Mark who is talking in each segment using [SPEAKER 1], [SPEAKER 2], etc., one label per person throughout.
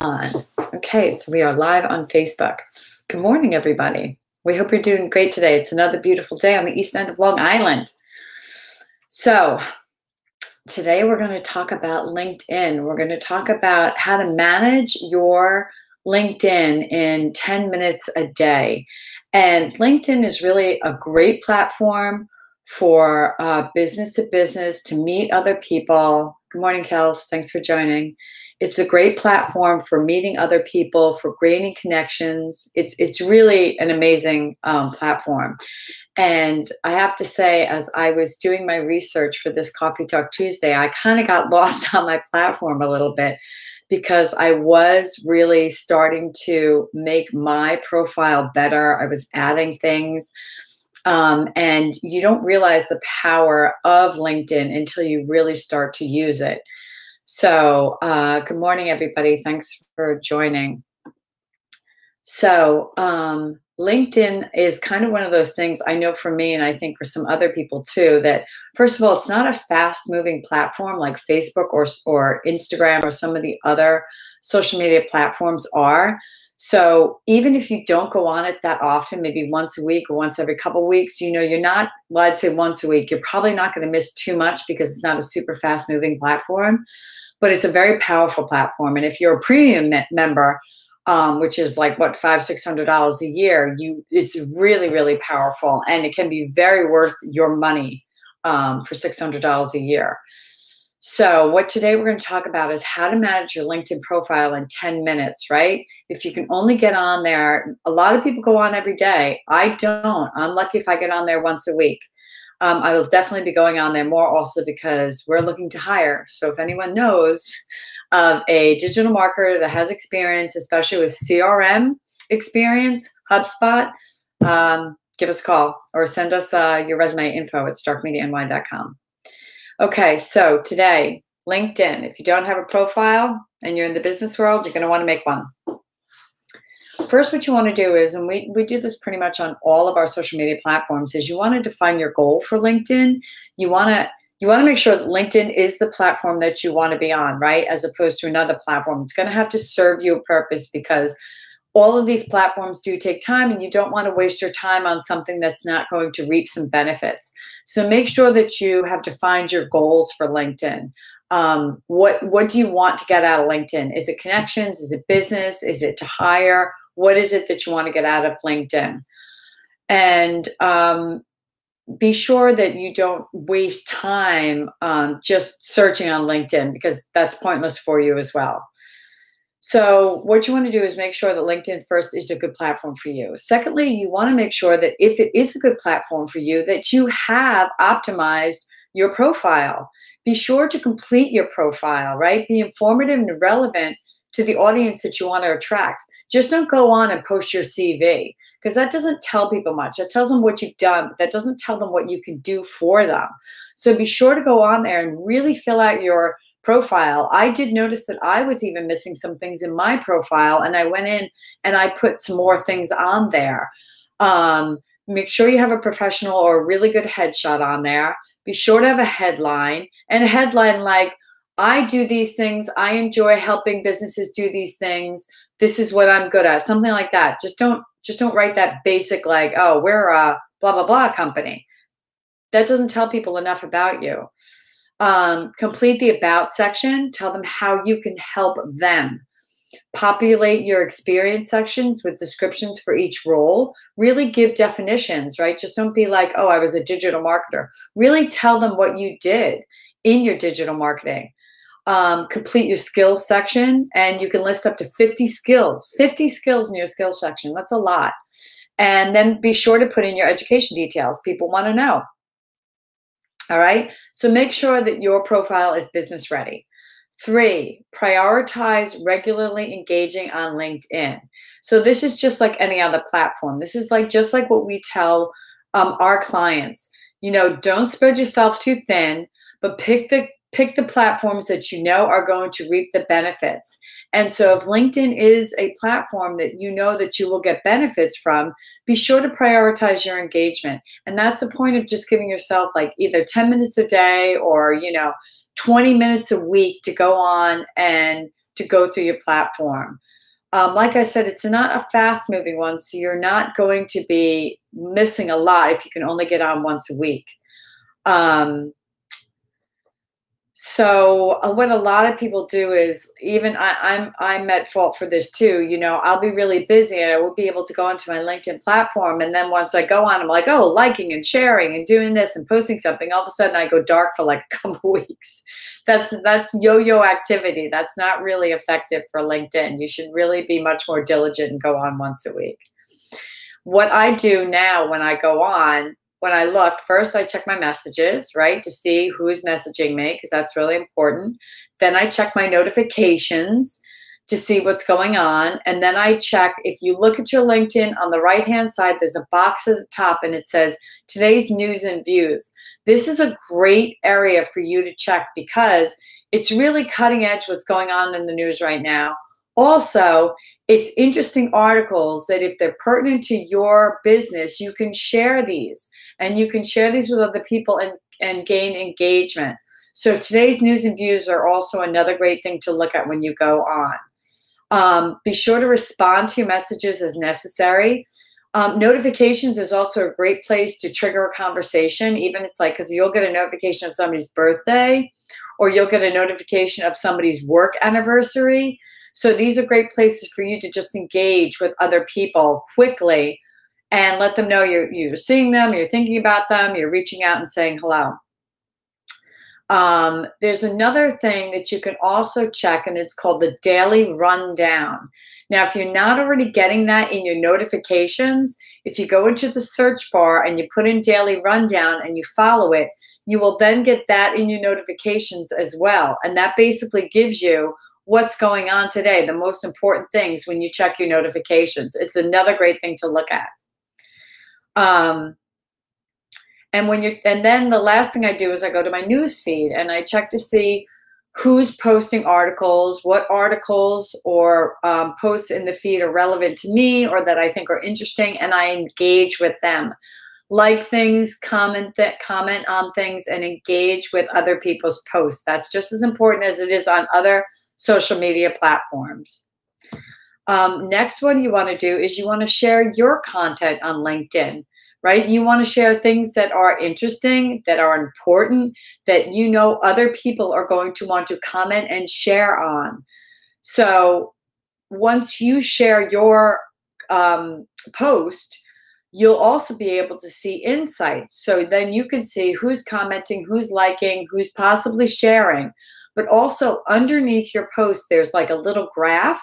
[SPEAKER 1] on. Okay, so we are live on Facebook. Good morning, everybody. We hope you're doing great today. It's another beautiful day on the east end of Long Island. So, today we're going to talk about LinkedIn. We're going to talk about how to manage your LinkedIn in 10 minutes a day. And LinkedIn is really a great platform for uh, business to business to meet other people. Good morning, Kels. Thanks for joining it's a great platform for meeting other people, for gaining connections. It's it's really an amazing um, platform. And I have to say, as I was doing my research for this Coffee Talk Tuesday, I kind of got lost on my platform a little bit because I was really starting to make my profile better. I was adding things. Um, and you don't realize the power of LinkedIn until you really start to use it. So, uh, good morning, everybody. Thanks for joining. So, um, LinkedIn is kind of one of those things I know for me, and I think for some other people too, that first of all, it's not a fast moving platform like Facebook or, or Instagram or some of the other social media platforms are. So even if you don't go on it that often, maybe once a week or once every couple weeks, you know, you're not, well, I'd say once a week, you're probably not going to miss too much because it's not a super fast moving platform, but it's a very powerful platform. And if you're a premium me- member, um, which is like what five six hundred dollars a year, you it's really really powerful, and it can be very worth your money um, for six hundred dollars a year. So, what today we're going to talk about is how to manage your LinkedIn profile in 10 minutes, right? If you can only get on there, a lot of people go on every day. I don't. I'm lucky if I get on there once a week. Um, I will definitely be going on there more also because we're looking to hire. So, if anyone knows of a digital marketer that has experience, especially with CRM experience, HubSpot, um, give us a call or send us uh, your resume info at starkmediany.com. Okay, so today, LinkedIn. If you don't have a profile and you're in the business world, you're going to want to make one. First, what you want to do is, and we, we do this pretty much on all of our social media platforms, is you want to define your goal for LinkedIn. You want to you want to make sure that LinkedIn is the platform that you want to be on, right? As opposed to another platform. It's going to have to serve you a purpose because all of these platforms do take time and you don't want to waste your time on something that's not going to reap some benefits. So make sure that you have defined your goals for linkedin. Um, what what do you want to get out of linkedin? Is it connections? Is it business? Is it to hire? What is it that you want to get out of linkedin? And um, be sure that you don't waste time um, just searching on linkedin because that's pointless for you as well so, what you want to do is make sure that LinkedIn first is a good platform for you. Secondly, you want to make sure that if it is a good platform for you, that you have optimized your profile. Be sure to complete your profile, right? Be informative and relevant to the audience that you want to attract. Just don't go on and post your CV because that doesn't tell people much. That tells them what you've done, but that doesn't tell them what you can do for them. So be sure to go on there and really fill out your profile, I did notice that I was even missing some things in my profile, and I went in and I put some more things on there. Um, make sure you have a professional or a really good headshot on there. Be sure to have a headline and a headline like, I do these things. I enjoy helping businesses do these things. This is what I'm good at. Something like that. Just don't just don't write that basic like, oh, we're a blah blah blah company. That doesn't tell people enough about you um, complete the about section tell them how you can help them. Populate your experience sections with descriptions for each role. Really give definitions right? Just don't be like oh i was a digital marketer. Really tell them what you did in your digital marketing. Um, complete your skills section and you can list up to 50 skills 50 skills in your skills section. That's a lot. And then be sure to put in your education details. People want to know all right. So make sure that your profile is business ready. Three, prioritize regularly engaging on LinkedIn. So this is just like any other platform. This is like just like what we tell um, our clients. You know, don't spread yourself too thin, but pick the pick the platforms that you know are going to reap the benefits. And so if LinkedIn is a platform that you know that you will get benefits from, be sure to prioritize your engagement. And that's the point of just giving yourself like either 10 minutes a day or, you know, 20 minutes a week to go on and to go through your platform. Um, like I said, it's not a fast moving one, so you're not going to be missing a lot if you can only get on once a week. Um, so uh, what a lot of people do is even I, I'm I'm at fault for this too. You know, I'll be really busy and I will be able to go onto my LinkedIn platform, and then once I go on, I'm like, oh, liking and sharing and doing this and posting something. All of a sudden, I go dark for like a couple weeks. That's that's yo-yo activity. That's not really effective for LinkedIn. You should really be much more diligent and go on once a week. What I do now when I go on when I look, first I check my messages, right, to see who's messaging me, because that's really important. Then I check my notifications to see what's going on. And then I check if you look at your LinkedIn on the right hand side, there's a box at the top and it says today's news and views. This is a great area for you to check because it's really cutting edge what's going on in the news right now. Also, it's interesting articles that if they're pertinent to your business, you can share these and you can share these with other people and, and gain engagement. So today's news and views are also another great thing to look at when you go on. Um, be sure to respond to your messages as necessary. Um, notifications is also a great place to trigger a conversation, even it's like because you'll get a notification of somebody's birthday or you'll get a notification of somebody's work anniversary. So these are great places for you to just engage with other people quickly and let them know you're, you're seeing them, you're thinking about them, you're reaching out and saying hello. Um, there's another thing that you can also check, and it's called the daily rundown. Now, if you're not already getting that in your notifications, if you go into the search bar and you put in daily rundown and you follow it, you will then get that in your notifications as well. And that basically gives you what's going on today, the most important things when you check your notifications. It's another great thing to look at. Um, and when you're, and then the last thing I do is I go to my news feed and I check to see who's posting articles, what articles or um, posts in the feed are relevant to me or that I think are interesting, and I engage with them. Like things, comment that comment on things, and engage with other people's posts. That's just as important as it is on other social media platforms. Um, next one you want to do is you want to share your content on LinkedIn, right? You want to share things that are interesting, that are important, that you know other people are going to want to comment and share on. So once you share your um, post, you'll also be able to see insights. So then you can see who's commenting, who's liking, who's possibly sharing. But also underneath your post, there's like a little graph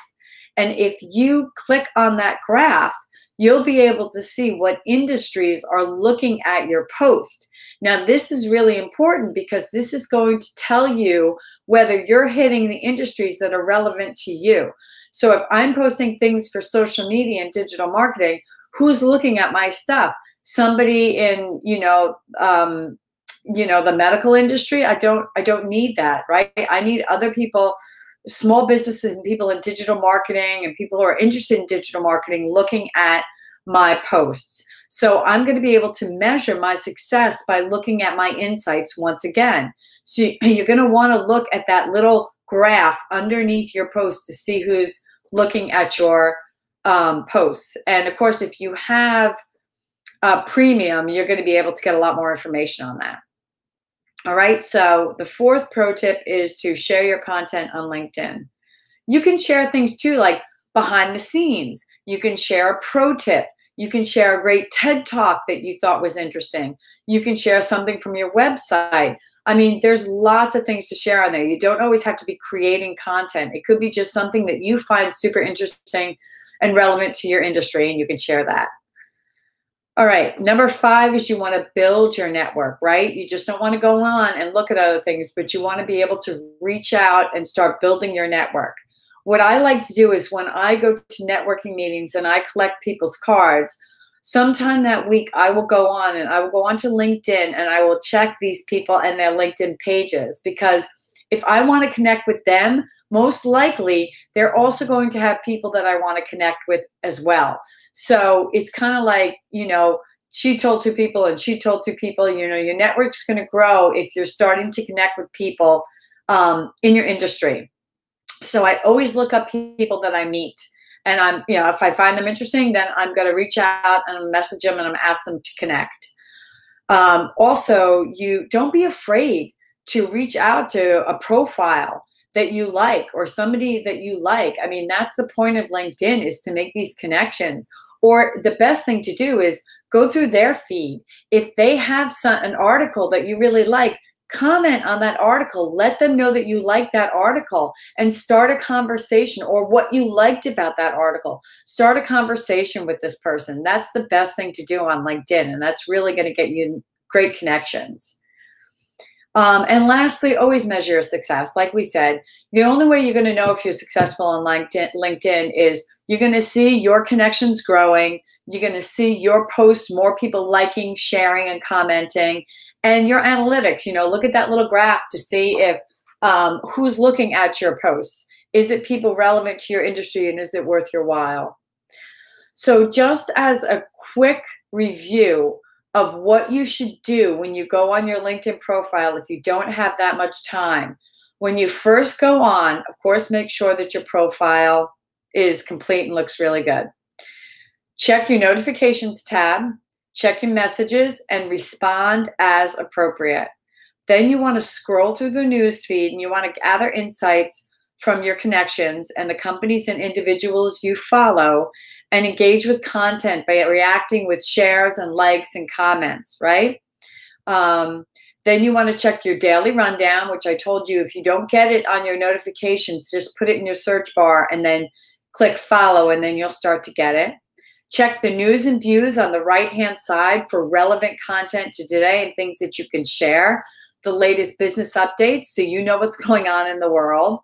[SPEAKER 1] and if you click on that graph, you'll be able to see what industries are looking at your post. Now, this is really important because this is going to tell you whether you're hitting the industries that are relevant to you. So if I'm posting things for social media and digital marketing, who's looking at my stuff? Somebody in, you know, um, you know, the medical industry. I don't, I don't need that, right? I need other people small businesses and people in digital marketing and people who are interested in digital marketing looking at my posts. So I'm going to be able to measure my success by looking at my insights once again. So you're going to want to look at that little graph underneath your post to see who's looking at your um, posts. And of course, if you have a premium, you're going to be able to get a lot more information on that. All right, so the fourth pro tip is to share your content on LinkedIn. You can share things too, like behind the scenes. You can share a pro tip. You can share a great TED talk that you thought was interesting. You can share something from your website. I mean, there's lots of things to share on there. You don't always have to be creating content. It could be just something that you find super interesting and relevant to your industry, and you can share that. All right. Number five is you want to build your network, right? You just don't want to go on and look at other things, but you want to be able to reach out and start building your network. What I like to do is when I go to networking meetings and I collect people's cards, sometime that week I will go on and I will go onto LinkedIn and I will check these people and their LinkedIn pages because if I want to connect with them, most likely they're also going to have people that I want to connect with as well. So it's kind of like, you know, she told two people and she told two people, you know, your network's going to grow if you're starting to connect with people um, in your industry. So I always look up people that I meet. And I'm, you know, if I find them interesting, then I'm going to reach out and message them and I'm ask them to connect. Um, also, you don't be afraid to reach out to a profile that you like or somebody that you like. I mean, that's the point of LinkedIn is to make these connections. Or the best thing to do is go through their feed. If they have some, an article that you really like, comment on that article. Let them know that you like that article and start a conversation or what you liked about that article. Start a conversation with this person. That's the best thing to do on LinkedIn, and that's really going to get you great connections. Um, and lastly, always measure your success. Like we said, the only way you're going to know if you're successful on LinkedIn, LinkedIn is you're going to see your connections growing. You're going to see your posts, more people liking, sharing, and commenting. And your analytics, you know, look at that little graph to see if um, who's looking at your posts. Is it people relevant to your industry and is it worth your while? So, just as a quick review, of what you should do when you go on your LinkedIn profile if you don't have that much time. When you first go on, of course, make sure that your profile is complete and looks really good. Check your notifications tab, check your messages, and respond as appropriate. Then you want to scroll through the news feed and you want to gather insights from your connections and the companies and individuals you follow and engage with content by reacting with shares and likes and comments, right? Um, then you want to check your daily rundown, which I told you if you don't get it on your notifications, just put it in your search bar and then click follow, and then you'll start to get it. Check the news and views on the right hand side for relevant content to today and things that you can share. The latest business updates so you know what's going on in the world.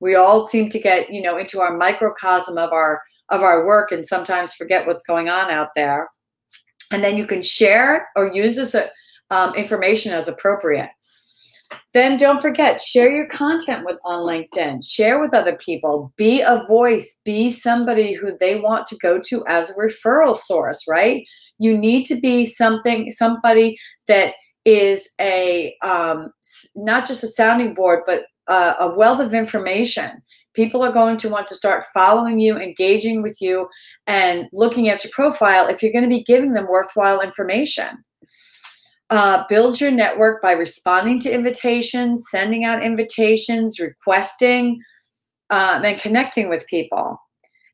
[SPEAKER 1] We all seem to get, you know, into our microcosm of our of our work and sometimes forget what's going on out there. And then you can share or use this uh, um, information as appropriate. Then don't forget, share your content with on LinkedIn. Share with other people. Be a voice. Be somebody who they want to go to as a referral source, right? You need to be something, somebody that is a um, not just a sounding board, but a wealth of information. People are going to want to start following you, engaging with you, and looking at your profile if you're going to be giving them worthwhile information. Uh, build your network by responding to invitations, sending out invitations, requesting, um, and connecting with people.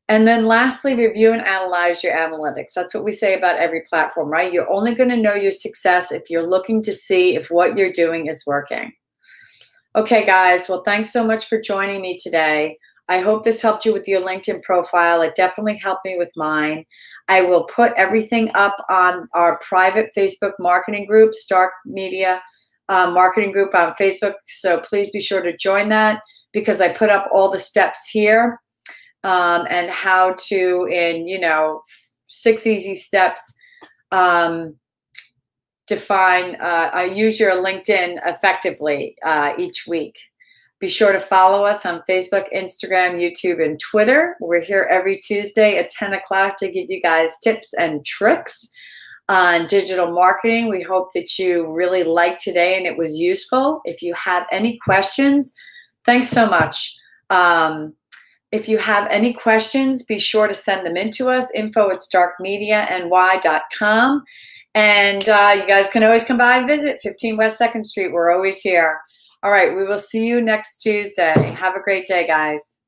[SPEAKER 1] And then lastly, review and analyze your analytics. That's what we say about every platform, right? You're only going to know your success if you're looking to see if what you're doing is working. Okay, guys. Well, thanks so much for joining me today. I hope this helped you with your LinkedIn profile. It definitely helped me with mine. I will put everything up on our private Facebook marketing group, Stark Media uh, Marketing Group on Facebook. So please be sure to join that because I put up all the steps here um, and how to, in you know, six easy steps, um, define, uh, use your LinkedIn effectively uh, each week. Be sure to follow us on Facebook, Instagram, YouTube, and Twitter. We're here every Tuesday at 10 o'clock to give you guys tips and tricks on digital marketing. We hope that you really liked today and it was useful. If you have any questions, thanks so much. Um, if you have any questions, be sure to send them in to us, info at starkmediany.com. And uh, you guys can always come by and visit 15 West 2nd Street. We're always here. All right, we will see you next Tuesday. Have a great day, guys.